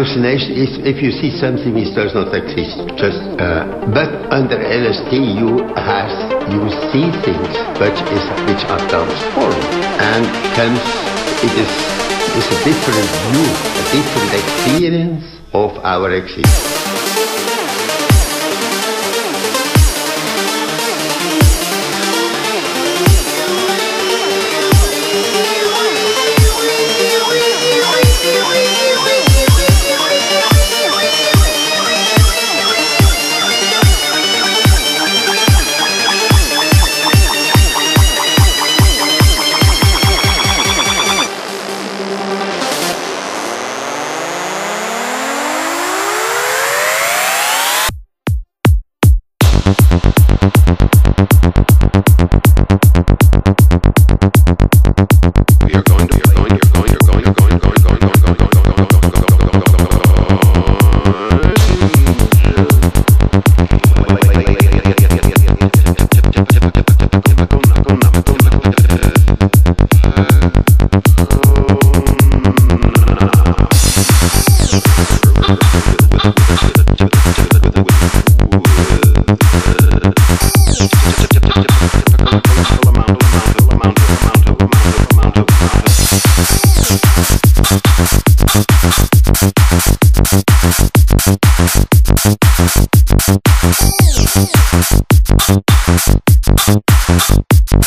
hallucination is if you see something which does not exist. Just, uh, but under LSD you has you see things which is which are transformed, and hence it is is a different view, a different experience of our existence.